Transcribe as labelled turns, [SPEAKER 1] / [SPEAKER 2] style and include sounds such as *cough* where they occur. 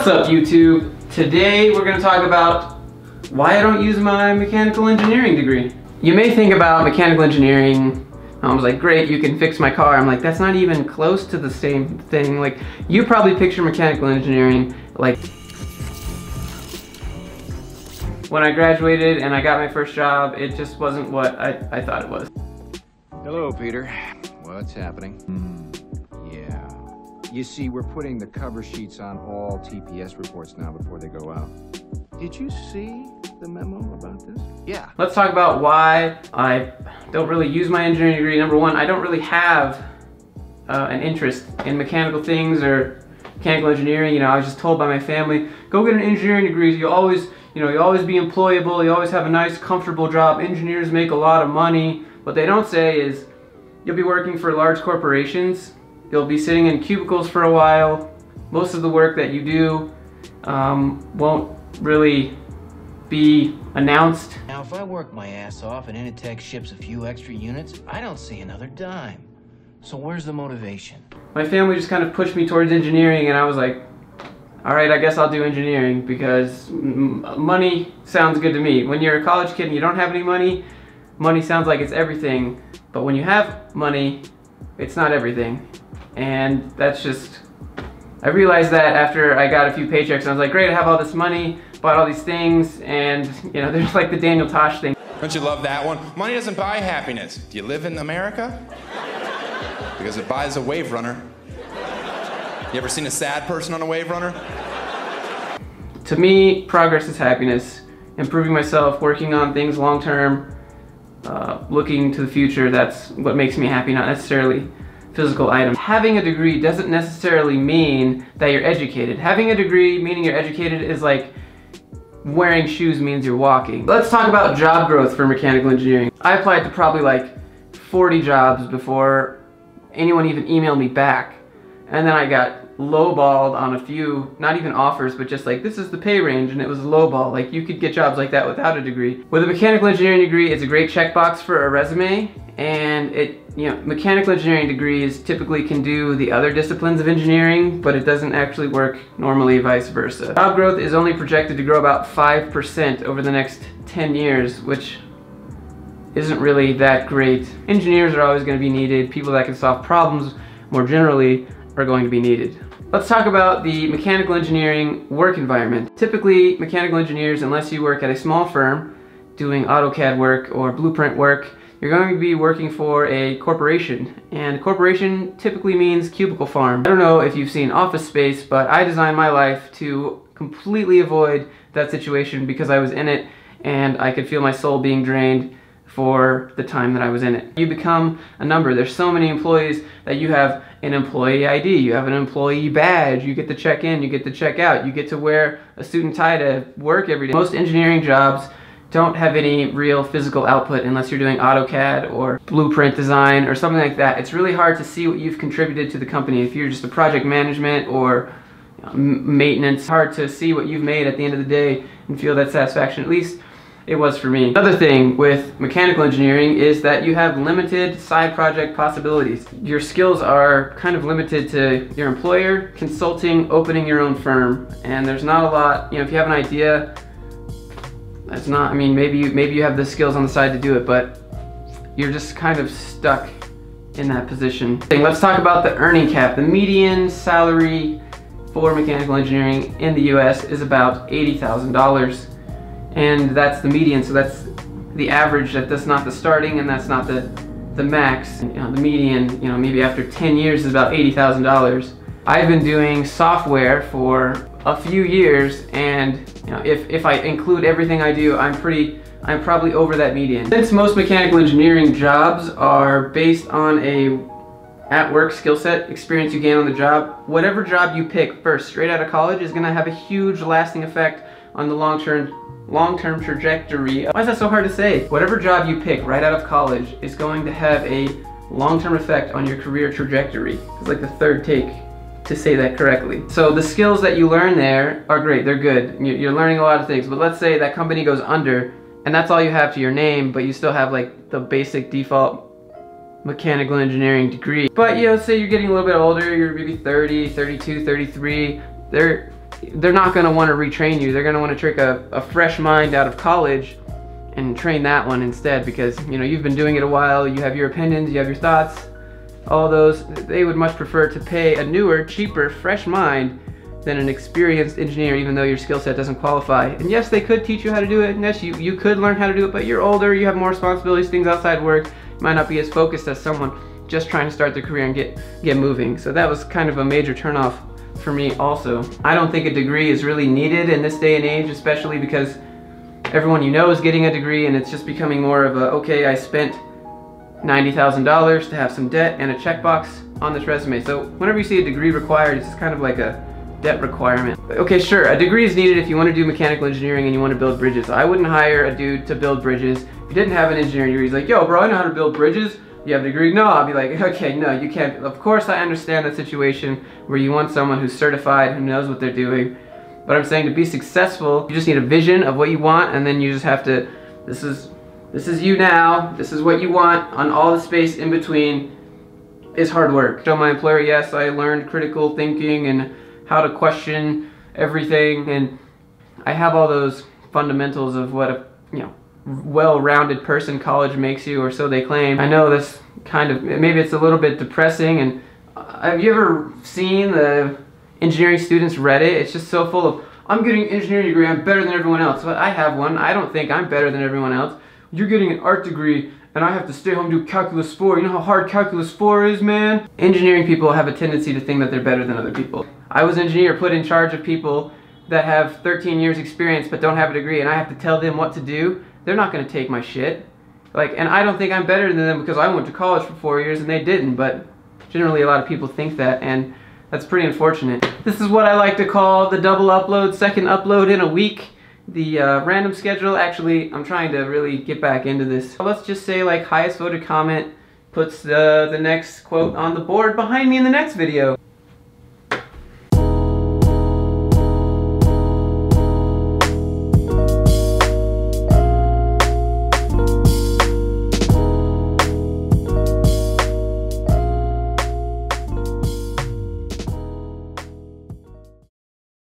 [SPEAKER 1] What's up YouTube? Today we're going to talk about why I don't use my mechanical engineering degree. You may think about mechanical engineering, I was like, great, you can fix my car. I'm like, that's not even close to the same thing. Like, you probably picture mechanical engineering like when I graduated and I got my first job, it just wasn't what I, I thought it was.
[SPEAKER 2] Hello, Peter. What's happening? Yeah. You see, we're putting the cover sheets on all TPS reports now before they go out. Did you see the memo about this? Yeah.
[SPEAKER 1] Let's talk about why I don't really use my engineering degree. Number one, I don't really have uh, an interest in mechanical things or mechanical engineering. You know, I was just told by my family, go get an engineering degree. You always, you know, you always be employable. You always have a nice, comfortable job. Engineers make a lot of money. What they don't say is you'll be working for large corporations. You'll be sitting in cubicles for a while. Most of the work that you do um, won't really be announced.
[SPEAKER 3] Now, if I work my ass off and Initech ships a few extra units, I don't see another dime. So where's the motivation?
[SPEAKER 1] My family just kind of pushed me towards engineering and I was like, all right, I guess I'll do engineering because money sounds good to me. When you're a college kid and you don't have any money, money sounds like it's everything. But when you have money, it's not everything. And that's just, I realized that after I got a few paychecks, I was like, great, I have all this money, bought all these things, and you know, *laughs* there's like the Daniel Tosh thing.
[SPEAKER 4] Don't you love that one? Money doesn't buy happiness. Do you live in America? Because it buys a wave runner. You ever seen a sad person on a wave runner?
[SPEAKER 1] To me, progress is happiness. Improving myself, working on things long term, uh, looking to the future, that's what makes me happy, not necessarily physical items. Having a degree doesn't necessarily mean that you're educated. Having a degree meaning you're educated is like wearing shoes means you're walking. Let's talk about job growth for mechanical engineering. I applied to probably like 40 jobs before anyone even emailed me back. And then I got lowballed on a few, not even offers, but just like, this is the pay range, and it was lowball. Like, you could get jobs like that without a degree. With a mechanical engineering degree, it's a great checkbox for a resume, and it, you know, mechanical engineering degrees typically can do the other disciplines of engineering, but it doesn't actually work normally vice versa. Job growth is only projected to grow about 5% over the next 10 years, which isn't really that great. Engineers are always going to be needed. People that can solve problems more generally are going to be needed. Let's talk about the mechanical engineering work environment. Typically, mechanical engineers, unless you work at a small firm doing AutoCAD work or blueprint work, you're going to be working for a corporation. And corporation typically means cubicle farm. I don't know if you've seen Office Space, but I designed my life to completely avoid that situation because I was in it and I could feel my soul being drained for the time that I was in it. You become a number. There's so many employees that you have an employee ID, you have an employee badge, you get to check in, you get to check out, you get to wear a suit and tie to work every day. Most engineering jobs don't have any real physical output unless you're doing AutoCAD or blueprint design or something like that. It's really hard to see what you've contributed to the company. If you're just a project management or maintenance, hard to see what you've made at the end of the day and feel that satisfaction. At least it was for me. Another thing with mechanical engineering is that you have limited side project possibilities. Your skills are kind of limited to your employer, consulting, opening your own firm, and there's not a lot, you know, if you have an idea, that's not, I mean, maybe you, maybe you have the skills on the side to do it, but you're just kind of stuck in that position. Let's talk about the earning cap. The median salary for mechanical engineering in the US is about $80,000 and that's the median, so that's the average, that that's not the starting and that's not the, the max. You know, the median, you know, maybe after 10 years is about $80,000. I've been doing software for a few years and you know, if, if I include everything I do, I'm pretty, I'm probably over that median. Since most mechanical engineering jobs are based on a at-work skill set experience you gain on the job, whatever job you pick first straight out of college is gonna have a huge lasting effect on the long-term long-term trajectory. Why is that so hard to say? Whatever job you pick right out of college is going to have a long-term effect on your career trajectory. It's like the third take to say that correctly. So the skills that you learn there are great, they're good. You're learning a lot of things, but let's say that company goes under and that's all you have to your name, but you still have like the basic default mechanical engineering degree. But you know, say you're getting a little bit older, you're maybe 30, 32, 33, there they're not gonna wanna retrain you. They're gonna wanna trick a, a fresh mind out of college and train that one instead because you know you've been doing it a while, you have your opinions, you have your thoughts, all those. They would much prefer to pay a newer, cheaper, fresh mind than an experienced engineer even though your skill set doesn't qualify. And yes, they could teach you how to do it, and yes, you, you could learn how to do it, but you're older, you have more responsibilities, things outside work, you might not be as focused as someone just trying to start their career and get, get moving. So that was kind of a major turnoff for me also. I don't think a degree is really needed in this day and age, especially because everyone you know is getting a degree and it's just becoming more of a, okay, I spent $90,000 to have some debt and a checkbox on this resume. So whenever you see a degree required, it's kind of like a debt requirement. Okay, sure, a degree is needed if you want to do mechanical engineering and you want to build bridges. I wouldn't hire a dude to build bridges. If you didn't have an engineering degree, he's like, yo, bro, I know how to build bridges. You have a degree? No, I'll be like, *laughs* okay, no, you can't. Of course, I understand the situation where you want someone who's certified, who knows what they're doing. But I'm saying to be successful, you just need a vision of what you want, and then you just have to, this is, this is you now, this is what you want, on all the space in between is hard work. Show my employer, yes, I learned critical thinking and how to question everything, and I have all those fundamentals of what a, you know, well-rounded person college makes you, or so they claim. I know this kind of, maybe it's a little bit depressing, and uh, have you ever seen the engineering students Reddit? It's just so full of, I'm getting an engineering degree, I'm better than everyone else. But I have one, I don't think I'm better than everyone else. You're getting an art degree, and I have to stay home do Calculus 4. You know how hard Calculus 4 is, man? Engineering people have a tendency to think that they're better than other people. I was an engineer put in charge of people that have 13 years experience but don't have a degree, and I have to tell them what to do they're not going to take my shit. Like, and I don't think I'm better than them because I went to college for four years and they didn't, but generally a lot of people think that, and that's pretty unfortunate. This is what I like to call the double upload, second upload in a week. The uh, random schedule, actually, I'm trying to really get back into this. Let's just say like highest voted comment puts the, the next quote on the board behind me in the next video.